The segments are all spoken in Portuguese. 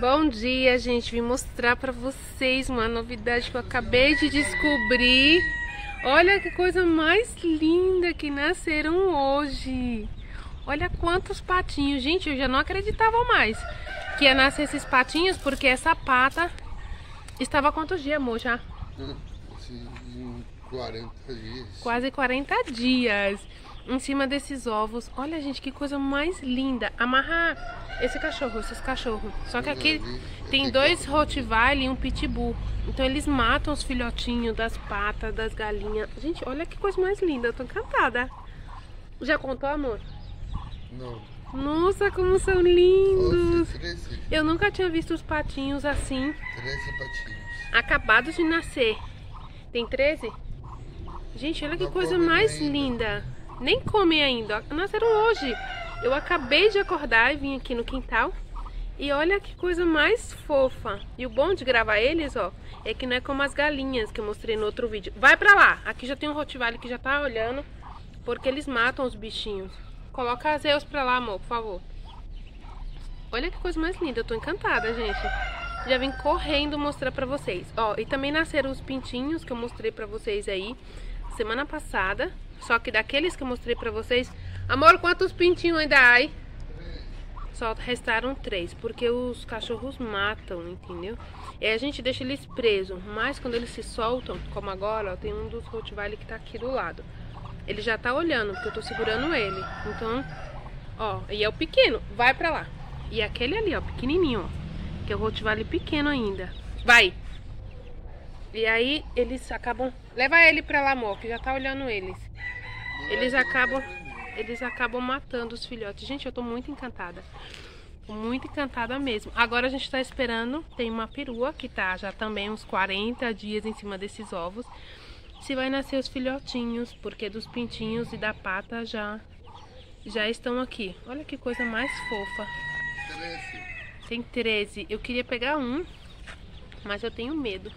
Bom dia, gente. Vim mostrar pra vocês uma novidade que eu acabei de descobrir. Olha que coisa mais linda que nasceram hoje. Olha quantos patinhos. Gente, eu já não acreditava mais que ia nascer esses patinhos, porque essa pata estava há quantos dias, amor, já? 40 dias. Quase 40 dias em cima desses ovos. Olha, gente, que coisa mais linda. Amarrar esse cachorro, esses cachorros. Só que aqui tem dois Rottweiler e um Pitbull. Então eles matam os filhotinhos das patas, das galinhas. Gente, olha que coisa mais linda. Eu tô encantada. Já contou, amor? Não. Nossa, como são lindos. Eu nunca tinha visto os patinhos assim. 13 patinhos. Acabados de nascer. Tem 13? Gente, olha que coisa mais linda. Nem comem ainda. Nasceram hoje. Eu acabei de acordar e vim aqui no quintal. E olha que coisa mais fofa. E o bom de gravar eles, ó, é que não é como as galinhas que eu mostrei no outro vídeo. Vai pra lá. Aqui já tem um Rottweiler que já tá olhando. Porque eles matam os bichinhos. Coloca as eus pra lá, amor, por favor. Olha que coisa mais linda. Eu tô encantada, gente. Já vim correndo mostrar pra vocês. Ó, e também nasceram os pintinhos que eu mostrei pra vocês aí semana passada. Só que daqueles que eu mostrei pra vocês... Amor, quantos pintinhos ainda há? Só restaram três, porque os cachorros matam, entendeu? E a gente deixa eles presos, mas quando eles se soltam, como agora, ó, tem um dos Rottweiler que tá aqui do lado. Ele já tá olhando, porque eu tô segurando ele. Então, ó, e é o pequeno, vai pra lá. E aquele ali, ó, pequenininho, ó, que é o Rottweiler pequeno ainda. Vai! E aí eles acabam... Leva ele pra lá, amor, que já tá olhando eles. Eles acabam... Eles acabam matando os filhotes. Gente, eu tô muito encantada. Muito encantada mesmo. Agora a gente tá esperando. Tem uma perua que tá já também uns 40 dias em cima desses ovos. Se vai nascer os filhotinhos, porque dos pintinhos e da pata já, já estão aqui. Olha que coisa mais fofa. 13. Tem 13. Eu queria pegar um, mas eu tenho medo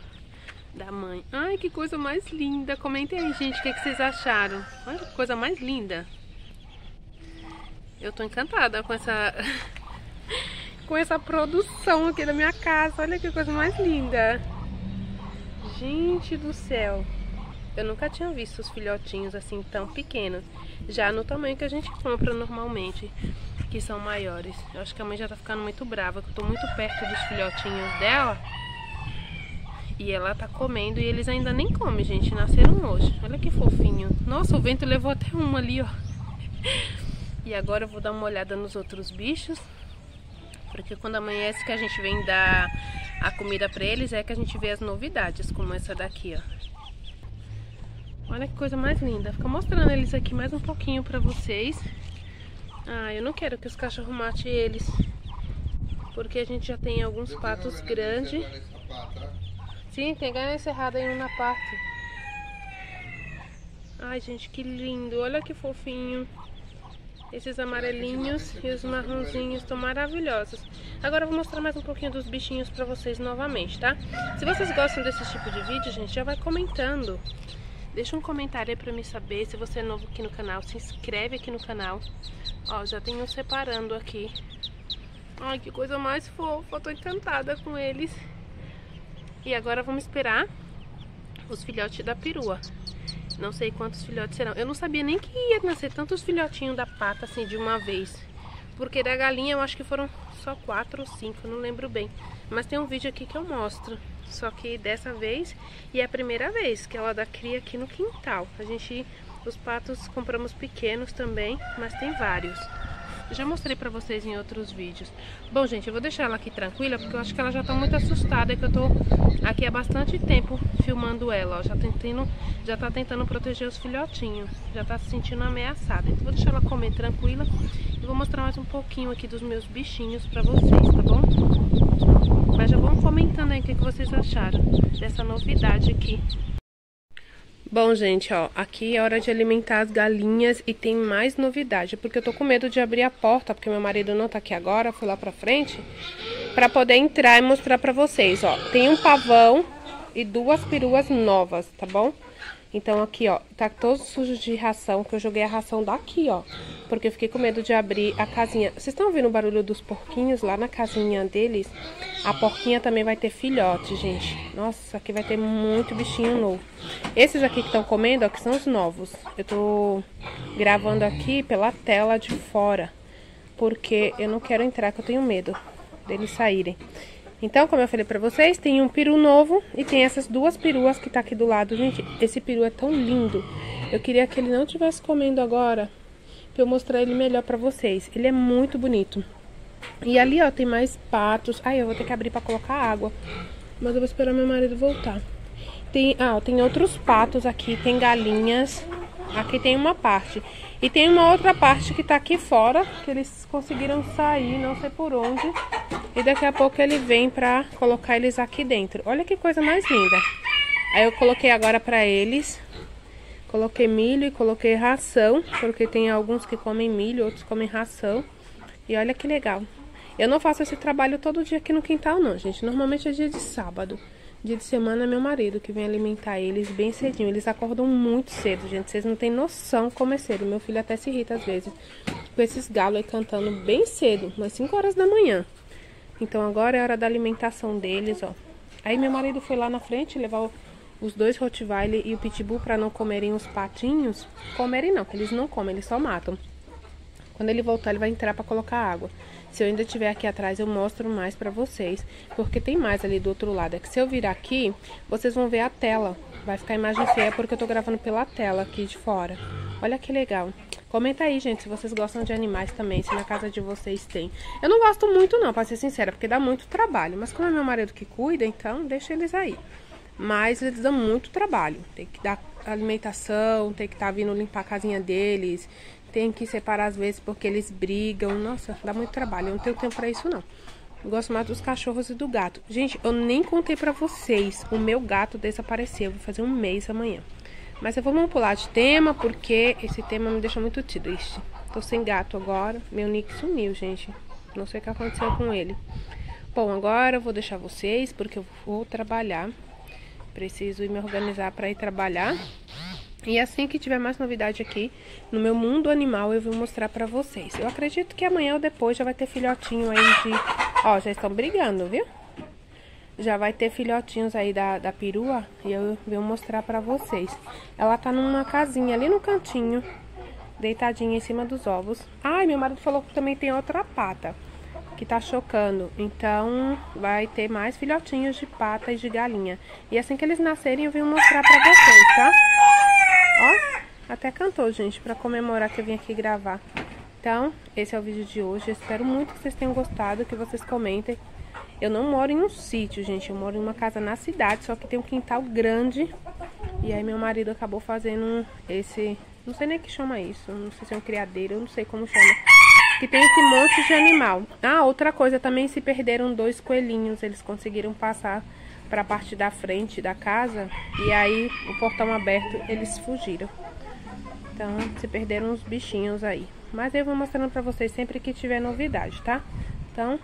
da mãe. Ai, que coisa mais linda. Comentem aí, gente, o que, que vocês acharam. Olha que coisa mais linda. Eu tô encantada com essa... com essa produção aqui da minha casa. Olha que coisa mais linda. Gente do céu. Eu nunca tinha visto os filhotinhos assim tão pequenos. Já no tamanho que a gente compra normalmente, que são maiores. Eu acho que a mãe já tá ficando muito brava, que eu tô muito perto dos filhotinhos dela. E ela tá comendo e eles ainda nem comem, gente. Nasceram hoje. Olha que fofinho. Nossa, o vento levou até uma ali, ó. E agora eu vou dar uma olhada nos outros bichos. Porque quando amanhece que a gente vem dar a comida pra eles, é que a gente vê as novidades, como essa daqui, ó. Olha que coisa mais linda. Fica mostrando eles aqui mais um pouquinho pra vocês. Ah, eu não quero que os cachorros matem eles. Porque a gente já tem alguns patos grandes. Sim, tem ganho encerrado aí na parte. Ai, gente, que lindo. Olha que fofinho. Esses amarelinhos e os marronzinhos estão maravilhosos. Agora eu vou mostrar mais um pouquinho dos bichinhos pra vocês novamente, tá? Se vocês gostam desse tipo de vídeo, gente, já vai comentando. Deixa um comentário aí pra me saber. Se você é novo aqui no canal, se inscreve aqui no canal. Ó, já tenho separando aqui. Ai, que coisa mais fofa. tô encantada com eles. E agora vamos esperar os filhotes da perua. Não sei quantos filhotes serão. Eu não sabia nem que ia nascer tantos filhotinhos da pata assim de uma vez. Porque da galinha eu acho que foram só quatro ou cinco, não lembro bem. Mas tem um vídeo aqui que eu mostro. Só que dessa vez, e é a primeira vez que ela dá cria aqui no quintal. A gente, os patos compramos pequenos também, mas tem vários. Já mostrei pra vocês em outros vídeos. Bom, gente, eu vou deixar ela aqui tranquila, porque eu acho que ela já tá muito assustada, que eu tô aqui há bastante tempo filmando ela, ó. Já, tentando, já tá tentando proteger os filhotinhos. Já tá se sentindo ameaçada. Então vou deixar ela comer tranquila e vou mostrar mais um pouquinho aqui dos meus bichinhos pra vocês, tá bom? Mas já vão comentando aí o que, que vocês acharam dessa novidade aqui. Bom, gente, ó, aqui é hora de alimentar as galinhas e tem mais novidade, porque eu tô com medo de abrir a porta, porque meu marido não tá aqui agora, fui lá pra frente, pra poder entrar e mostrar pra vocês, ó. Tem um pavão e duas peruas novas, tá bom? Então aqui, ó, tá todo sujo de ração, que eu joguei a ração daqui, ó. Porque eu fiquei com medo de abrir a casinha. Vocês estão ouvindo o barulho dos porquinhos lá na casinha deles? A porquinha também vai ter filhote, gente. Nossa, aqui vai ter muito bichinho novo. Esses aqui que estão comendo, ó, que são os novos. Eu tô gravando aqui pela tela de fora. Porque eu não quero entrar, que eu tenho medo deles saírem. Então, como eu falei pra vocês, tem um peru novo e tem essas duas peruas que tá aqui do lado. Gente, esse peru é tão lindo. Eu queria que ele não estivesse comendo agora, pra eu mostrar ele melhor pra vocês. Ele é muito bonito. E ali, ó, tem mais patos. Ai, eu vou ter que abrir pra colocar água. Mas eu vou esperar meu marido voltar. Tem, ah, tem outros patos aqui, tem galinhas. Aqui tem uma parte. E tem uma outra parte que tá aqui fora, que eles conseguiram sair, não sei por onde. E daqui a pouco ele vem pra colocar eles aqui dentro. Olha que coisa mais linda. Aí eu coloquei agora pra eles. Coloquei milho e coloquei ração. Porque tem alguns que comem milho, outros comem ração. E olha que legal. Eu não faço esse trabalho todo dia aqui no quintal não, gente. Normalmente é dia de sábado. Dia de semana é meu marido que vem alimentar eles bem cedinho. Eles acordam muito cedo, gente. Vocês não têm noção como é cedo. Meu filho até se irrita às vezes. Com esses galos aí cantando bem cedo, umas 5 horas da manhã. Então agora é hora da alimentação deles, ó. Aí meu marido foi lá na frente levar os dois Rottweiler e o Pitbull para não comerem os patinhos. Comerem não, que eles não comem, eles só matam. Quando ele voltar, ele vai entrar para colocar água. Se eu ainda estiver aqui atrás, eu mostro mais para vocês, porque tem mais ali do outro lado. É que se eu virar aqui, vocês vão ver a tela. Vai ficar a imagem feia porque eu tô gravando pela tela aqui de fora. Olha que legal. Comenta aí, gente, se vocês gostam de animais também, se na casa de vocês tem. Eu não gosto muito não, pra ser sincera, porque dá muito trabalho. Mas como é meu marido que cuida, então deixa eles aí. Mas eles dão muito trabalho. Tem que dar alimentação, tem que estar tá vindo limpar a casinha deles. Tem que separar às vezes porque eles brigam. Nossa, dá muito trabalho. Eu não tenho tempo pra isso não. Eu gosto mais dos cachorros e do gato. Gente, eu nem contei pra vocês. O meu gato desapareceu. Vou fazer um mês amanhã. Mas eu vou pular de tema, porque esse tema me deixa muito triste. Tô sem gato agora. Meu nick sumiu, gente. Não sei o que aconteceu com ele. Bom, agora eu vou deixar vocês, porque eu vou trabalhar. Preciso ir me organizar para ir trabalhar. E assim que tiver mais novidade aqui no meu mundo animal, eu vou mostrar pra vocês. Eu acredito que amanhã ou depois já vai ter filhotinho aí de... Ó, já estão brigando, viu? Já vai ter filhotinhos aí da, da perua e eu vou mostrar pra vocês. Ela tá numa casinha ali no cantinho, deitadinha em cima dos ovos. Ai, meu marido falou que também tem outra pata, que tá chocando. Então, vai ter mais filhotinhos de pata e de galinha. E assim que eles nascerem, eu vou mostrar pra vocês, tá? Ó, até cantou, gente, pra comemorar que eu vim aqui gravar. Então, esse é o vídeo de hoje. Espero muito que vocês tenham gostado, que vocês comentem. Eu não moro em um sítio, gente. Eu moro em uma casa na cidade, só que tem um quintal grande. E aí meu marido acabou fazendo esse... Não sei nem que chama isso. Não sei se é um criadeiro, eu não sei como chama. Que tem esse monte de animal. Ah, outra coisa, também se perderam dois coelhinhos. Eles conseguiram passar para a parte da frente da casa. E aí, o portão aberto, eles fugiram. Então, se perderam uns bichinhos aí. Mas eu vou mostrando para vocês sempre que tiver novidade, tá? Então,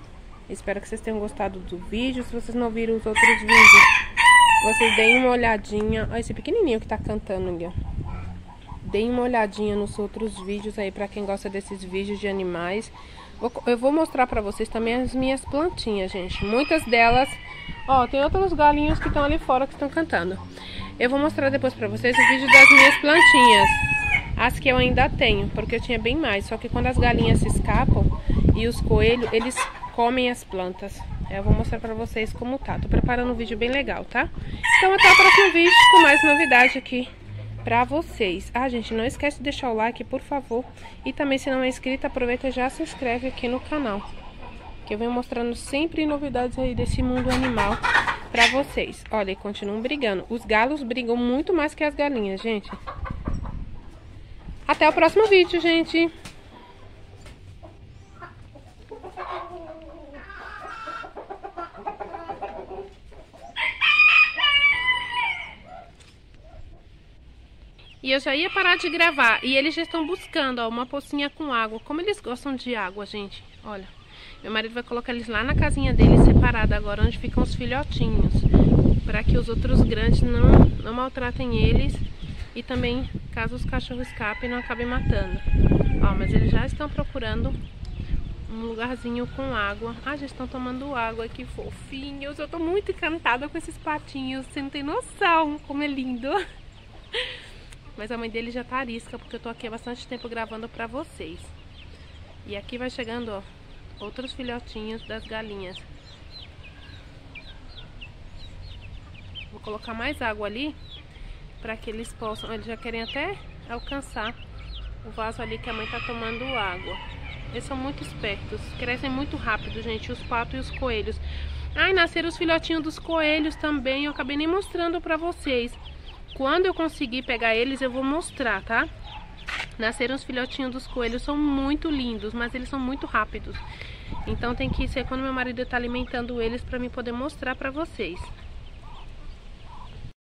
Espero que vocês tenham gostado do vídeo. Se vocês não viram os outros vídeos, vocês deem uma olhadinha. Olha esse pequenininho que tá cantando ali, ó. Deem uma olhadinha nos outros vídeos aí pra quem gosta desses vídeos de animais. Eu vou mostrar pra vocês também as minhas plantinhas, gente. Muitas delas... Ó, tem outros galinhos que estão ali fora que estão cantando. Eu vou mostrar depois pra vocês o vídeo das minhas plantinhas. As que eu ainda tenho, porque eu tinha bem mais. Só que quando as galinhas se escapam e os coelhos, eles comem as plantas. Eu vou mostrar pra vocês como tá. Tô preparando um vídeo bem legal, tá? Então até o próximo vídeo com mais novidade aqui pra vocês. Ah, gente, não esquece de deixar o like, por favor. E também, se não é inscrito, aproveita e já se inscreve aqui no canal. Que eu venho mostrando sempre novidades aí desse mundo animal pra vocês. Olha, e continuam brigando. Os galos brigam muito mais que as galinhas, gente. Até o próximo vídeo, gente. E eu já ia parar de gravar. E eles já estão buscando, ó, uma pocinha com água. Como eles gostam de água, gente. Olha. Meu marido vai colocar eles lá na casinha deles, separada agora, onde ficam os filhotinhos. Para que os outros grandes não, não maltratem eles E também, caso os cachorros escapem, não acabem matando. Ó, mas eles já estão procurando um lugarzinho com água. Ah, já estão tomando água, que fofinhos. Eu tô muito encantada com esses patinhos. Você não tem noção como é lindo. Mas a mãe dele já tá arisca, porque eu tô aqui há bastante tempo gravando pra vocês. E aqui vai chegando, ó, outros filhotinhos das galinhas. Vou colocar mais água ali, para que eles possam... Eles já querem até alcançar o vaso ali que a mãe tá tomando água. Eles são muito espertos, crescem muito rápido, gente, os patos e os coelhos. Ai, nasceram os filhotinhos dos coelhos também, eu acabei nem mostrando pra vocês. Quando eu conseguir pegar eles, eu vou mostrar, tá? Nasceram os filhotinhos dos coelhos, são muito lindos, mas eles são muito rápidos. Então tem que ser quando meu marido está alimentando eles para mim poder mostrar para vocês.